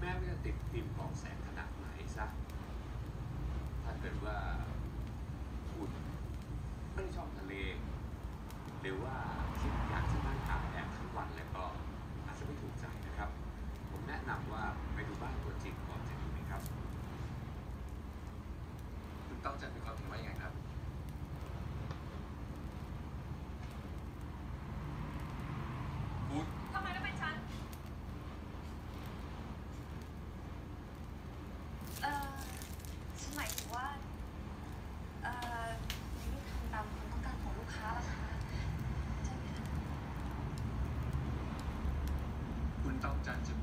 แม่ก็จะติดฟิล์มกองแสงขนาดไหนซะถ้าเกิดว่าคุณไม่ชอบทะเล หรือว่าคิดอยากจะนั่งอาบแดดทั้งวันแล้วก็อาจจะไม่ถูกใจนะครับ ผมแนะนำว่าไปดูบ้านตัวจริงก่อนจะดีไหมครับ คุณต้องจัดเป็นความถึงว่าอย่างไร Tahu.